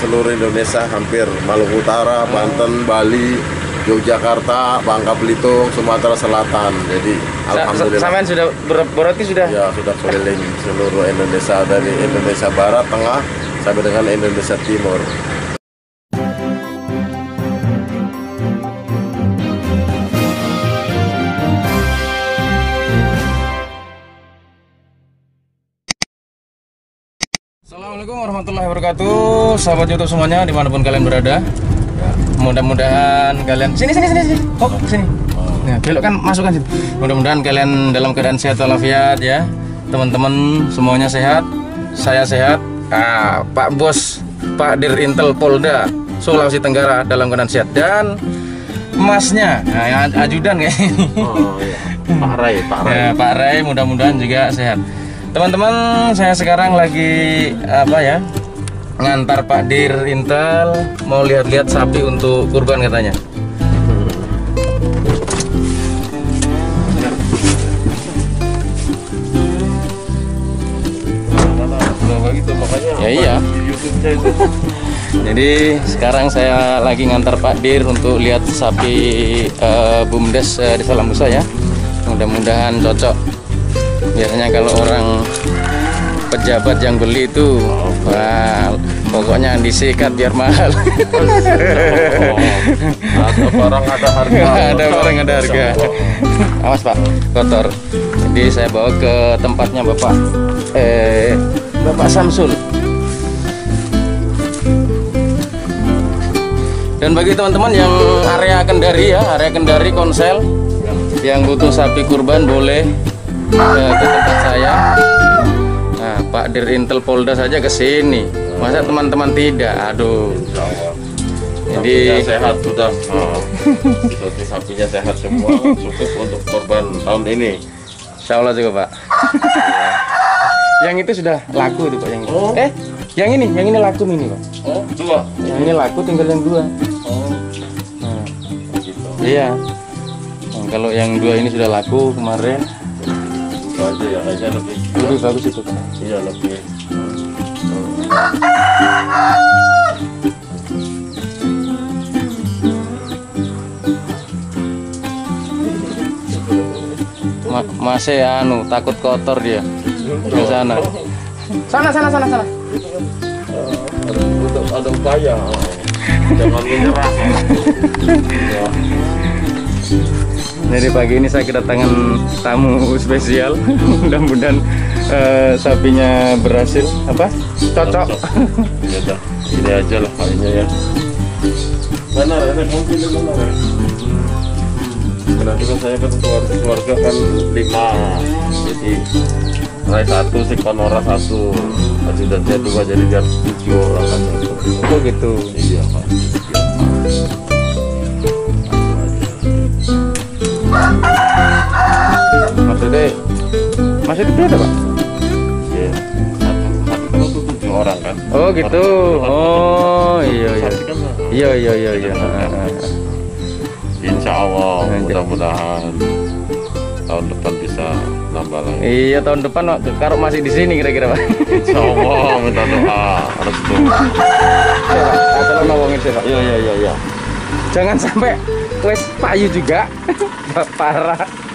seluruh Indonesia hampir Maluku Utara, Banten, Bali, Yogyakarta, Bangka Belitung, Sumatera Selatan. Jadi Sa- alhamdulillah. Sampean sudah ber- berarti sudah Ya sudah keliling seluruh Indonesia dari Indonesia Barat, Tengah sampai dengan Indonesia Timur. Assalamualaikum warahmatullahi wabarakatuh. Sahabat YouTube semuanya di mana pun kalian berada. Ya, Mudah-mudahan kalian Sini sini sini sini. Oh sini. Ya, Belok kan masuk kan situ. Mudah-mudahan kalian dalam keadaan sehat walafiat ya. Teman-teman semuanya sehat. Saya sehat. Ah, Pak Bos Pak Dir Intel Polda Sulawesi Tenggara dalam keadaan sehat. Dan Masnya nah, ajudan kayak ini Oh iya. Pak Rai, Pak Rai. Ya, Pak Ray mudah-mudahan juga sehat. Teman-teman, saya sekarang lagi apa ya? Ngantar Pak Dir Intel mau lihat-lihat sapi untuk kurban katanya. Ya, iya. Jadi sekarang saya lagi ngantar Pak Dir untuk lihat sapi eh, bumdes eh, di Salambusa ya. Mudah-mudahan cocok. Biasanya kalau orang pejabat yang beli itu, wah, pokoknya disikat biar mahal. Ada barang ada harga. ada barang ada harga. Awas Pak, kotor. Jadi saya bawa ke tempatnya Bapak eh Bapak Samsul. Dan bagi teman-teman yang area Kendari ya, area Kendari Konsel yang butuh sapi kurban boleh eh, ke tempat saya. Nah, Pak Dir Intel Polda saja ke sini. Masa teman-teman tidak? Aduh. Jadi sehat sudah. Oh. Berarti sapinya sehat semua, cukup untuk korban tahun ini. Insya Allah juga Pak. yang itu sudah laku itu Pak yang ini. Oh. Eh, yang ini, yang ini laku ini Pak. Oh, dua. Yang ini laku tinggal yang dua. Oh, Nah, gitu. iya. Nah, kalau yang dua ini sudah laku kemarin, Itu aja ya, kayaknya lebih. lebih bagus itu. Iya lebih. Ma masih anu takut kotor dia di sana. Sana sana sana sana. Ada, ada, upaya. Jangan menyerah. Jadi pagi ini saya kedatangan tamu spesial. Mudah-mudahan eh, sapinya berhasil apa? Cocok. Ya udah, ini aja lah kayaknya ya. Mana ada di mana? Berarti kan saya kan keluarga, keluarga kan lima, jadi Rai satu, si Konora satu, ajudannya dua, jadi biar tujuh orang kan. Oh gitu. Iya kan. Maksudnya berapa pak? Iya. Satu, satu tujuh orang kan. Oh gitu. Oh iya iya. Iya iya iya iya. Insya Allah mudah-mudahan tahun depan bisa nambah lagi. Iya tahun depan Pak, kalau masih di sini kira-kira pak. Insya Allah minta doa restu. Tolong ngomongin sih pak. Iya iya iya iya. Jangan sampai wes payu juga. Parah.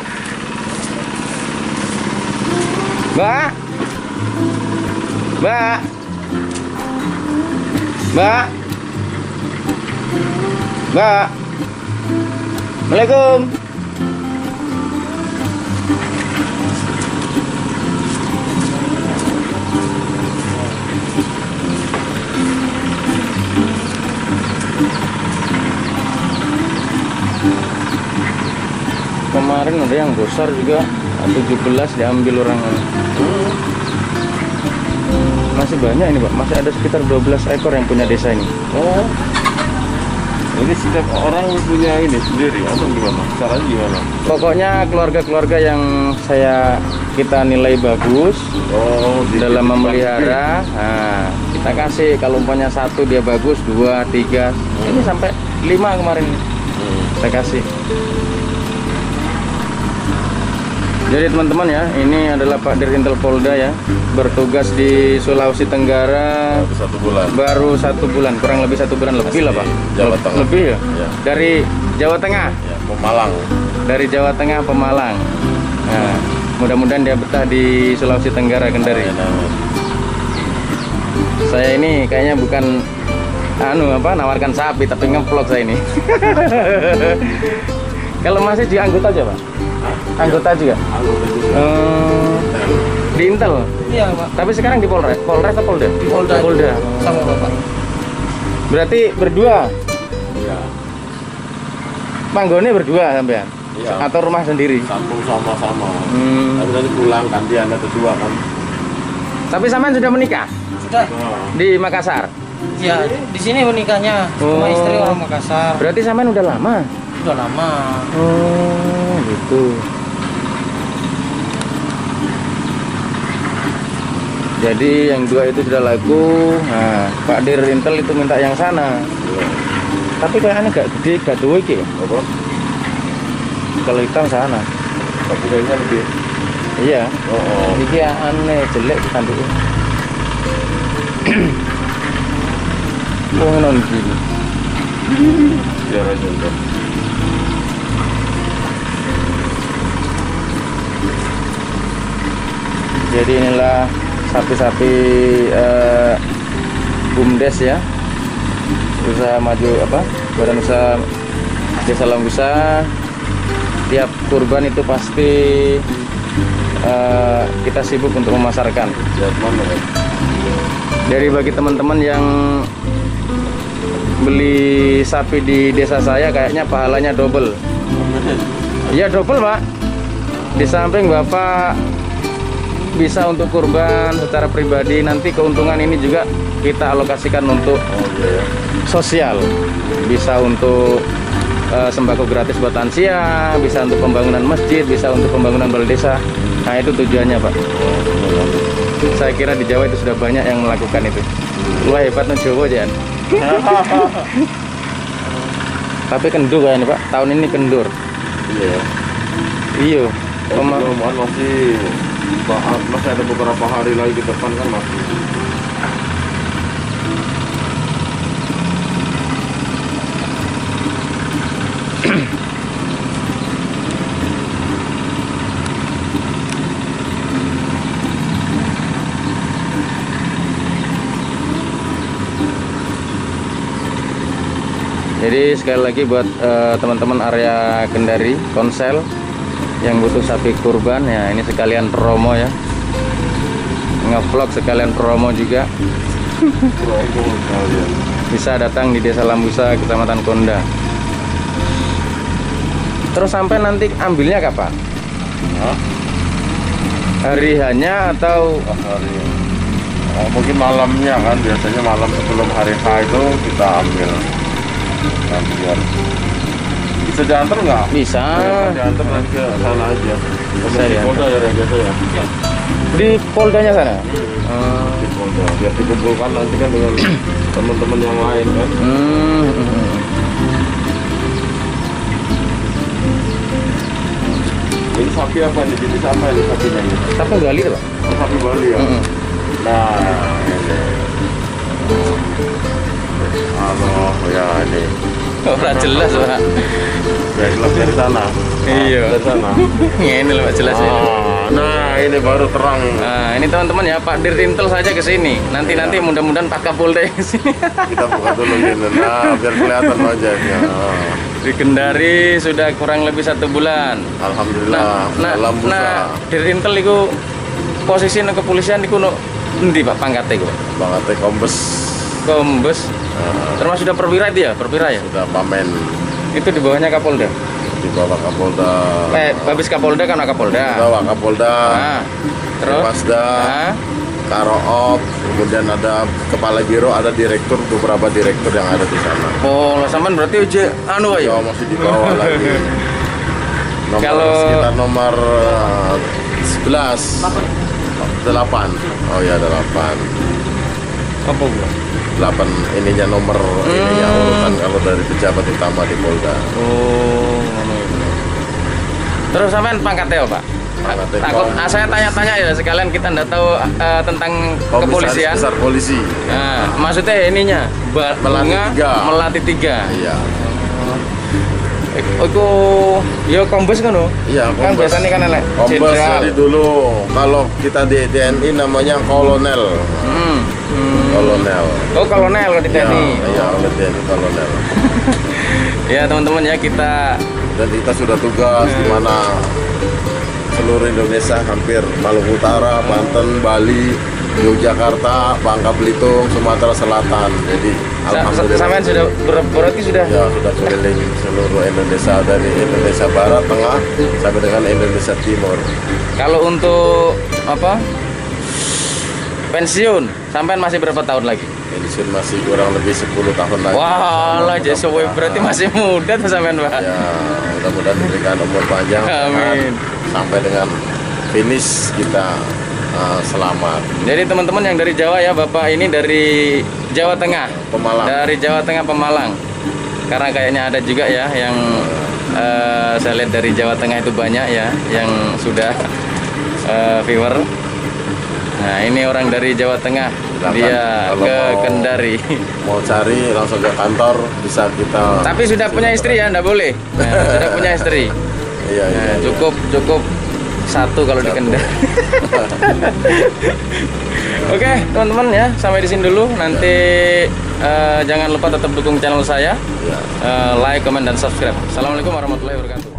Mbak. Mbak. Mbak. Mbak. Assalamualaikum. Kemarin ada yang besar juga 17 diambil orang Masih banyak ini Pak, masih ada sekitar 12 ekor yang punya desa ini Oh. Ini setiap orang punya ini sendiri atau gimana? Caranya gimana? Pokoknya keluarga-keluarga yang saya kita nilai bagus Oh, di dalam memelihara, nah, kita kasih kalau umpamanya satu dia bagus, dua, tiga, ini sampai lima kemarin Hmm. kita kasih. Jadi teman-teman ya, ini adalah Pak Dirjentel Polda ya, bertugas di Sulawesi Tenggara Baru satu bulan baru satu bulan, kurang lebih satu bulan lebih lah Pak. Jawa Tengah. Lebih ya? Ya. Dari Jawa Tengah, ya Pemalang dari Jawa Tengah Pemalang. Nah, mudah-mudahan dia betah di Sulawesi Tenggara Kendari. Amin, amin. Saya ini kayaknya bukan anu apa nawarkan sapi tapi ngevlog saya ini. Kalau masih di anggota aja Pak? Anggota juga? Anggota juga Eh, di Intel. Iya, Pak. Tapi sekarang di Polres, Polres atau Polda? Di Polda. Polda. Sama Bapak. Berarti berdua. Iya Manggone berdua sampean. Iya. Atau rumah sendiri. Sambung sama-sama Hmm. Tapi nanti pulang gantian ada kedua kan Tapi sampean sudah menikah Sudah. Di Makassar. Ya, di sini menikahnya sama Oh. istri orang Makassar. Berarti sampean udah lama. Udah lama. Oh, gitu. Jadi yang dua itu sudah laku. Nah, Pak Dir Intel itu minta yang sana. iya. Tapi kayaknya gak gede, gak dua iki. Apa? Kalau hitam sana. Tapi kayaknya lebih Iya. Oh, oh. Iki aneh jelek tanduknya. Non gini. biar aja. Jadi inilah sapi-sapi eh, bumdes ya. Usaha maju apa? Badan usaha Desa Lambusa. Tiap kurban itu pasti eh, kita sibuk untuk memasarkan. Kan Dari bagi teman-teman yang beli sapi di desa saya kayaknya pahalanya double. Iya double pak. Di samping bapak bisa untuk kurban secara pribadi nanti keuntungan ini juga kita alokasikan untuk sosial. Bisa untuk eh, sembako gratis buat lansia bisa untuk pembangunan masjid bisa untuk pembangunan balai desa. Nah itu tujuannya pak. Saya kira di Jawa itu sudah banyak yang melakukan itu. Wah hebat nih Jawa Jan tapi kendur kayak ini pak. Tahun ini kendur. Iya. Ya iyo Oh, Pema- mudah-mudahan masih saat masih ada beberapa hari lagi ke depan kan masih Jadi sekali lagi buat eh, teman-teman area Kendari Konsel yang butuh sapi kurban ya ini sekalian promo ya. Ngevlog sekalian promo juga. Bisa datang di Desa Lambusa, Kecamatan Konda. Terus sampai nanti ambilnya kapan? Hah? Hari hanya atau hari oh, mungkin malamnya kan biasanya malam sebelum hari H itu kita ambil nah, biar bisa diantar nggak? bisa Bisa diantar nanti ke sana aja. Bisa Di. Polda ya biasa ya. di poldanya sana? Di Polda biar dikumpulkan nanti kan dengan teman-teman yang lain kan. Hmm, hmm, hmm. Ini sapi apa nih? Jenis apa ini sapinya ini? Tapi gali tuh, Pak. Oh, sapi Bali ya. Hmm. Nah, Nggak jelas, Pak. Ya, jelas dari sana. Iya. Dari sana. ini loh, Pak, jelas ya. Ah, nah, ini baru terang. Nah, ini teman-teman ya, Pak Dirtintel saja ke sini. Nanti-nanti mudah-mudahan Pak Kapolda ke sini. Kita buka dulu ini. Nah, biar kelihatan wajahnya. Ah, Di Kendari sudah kurang lebih satu bulan. Alhamdulillah. Nah, busa. nah, Dirtintel itu posisi kepolisian di kuno Endi Pak pangkatnya itu? Banget kombes. Kombes. Termasuk sudah perwira itu ya, perwira ya? sudah pamen Itu di bawahnya Kapolda. di bawah Kapolda. Eh, habis Kapolda kan Kapolda. Bawah Kapolda. Nah, terus Pasda. Nah, Karoop, kemudian ada kepala biro, ada direktur, beberapa direktur yang ada di sana. oh, sampean berarti uji anu Ya ya? masih di bawah lagi. Nomor Kalau- sekitar nomor eh, 11 8 Oh ya 8 Apa gua? 8 ininya nomor ininya Hmm. urutan kalau dari pejabat utama di Polda Oh. Terus sampean pangkatnya apa, Pak? Angkatan takut Kom. ah, saya tanya-tanya ya sekalian kita nggak tahu eh, tentang Komisaris kepolisian. besar polisi. Nah, maksudnya ininya ba- Melati bunga tiga. melati tiga. Iya. Iku ya kombes kan no? Iya, Kan kombes. biasanya kan elek Kombes dari dulu kalau kita di TNI namanya kolonel. Hmm. hmm. Kolonel. Oh kolonel kalau di Iya, TNI. Iya, oleh TNI kolonel. Ya teman-teman ya kita Dan kita sudah tugas di mana seluruh Indonesia hampir Maluku Utara, Banten, Bali, Yogyakarta, Bangka Belitung, Sumatera Selatan. Jadi alhamdulillah. sampean sudah ber- berarti sudah Ya sudah keliling seluruh Indonesia dari Indonesia Barat, Tengah sampai dengan Indonesia Timur. kalau untuk apa pensiun sampean masih berapa tahun lagi? Pensiun masih kurang lebih 10 tahun lagi. Wah, lah jadi sesuai berarti masih muda tuh sampean Pak. Ya, mudah-mudahan diberikan umur panjang Amin. sampai dengan finish kita uh, selamat. Jadi teman-teman yang dari Jawa ya, Bapak ini dari Jawa Tengah. Pemalang. Dari Jawa Tengah Pemalang. Karena kayaknya ada juga ya yang eh, saya lihat dari Jawa Tengah itu banyak ya yang sudah eh, viewer. Nah, ini orang dari Jawa Tengah. Silakan, Dia ke mau- Kendari. Mau cari langsung ke kantor bisa kita. Tapi sudah punya istri ya, enggak boleh. Nah, sudah punya istri. Iya, iya. Nah, iya. cukup cukup satu kalau di. Kendari. Oke, teman-teman ya, sampai di sini dulu. Nanti eh, jangan lupa tetap dukung channel saya. Eh, like, comment, dan subscribe. Assalamualaikum warahmatullahi wabarakatuh.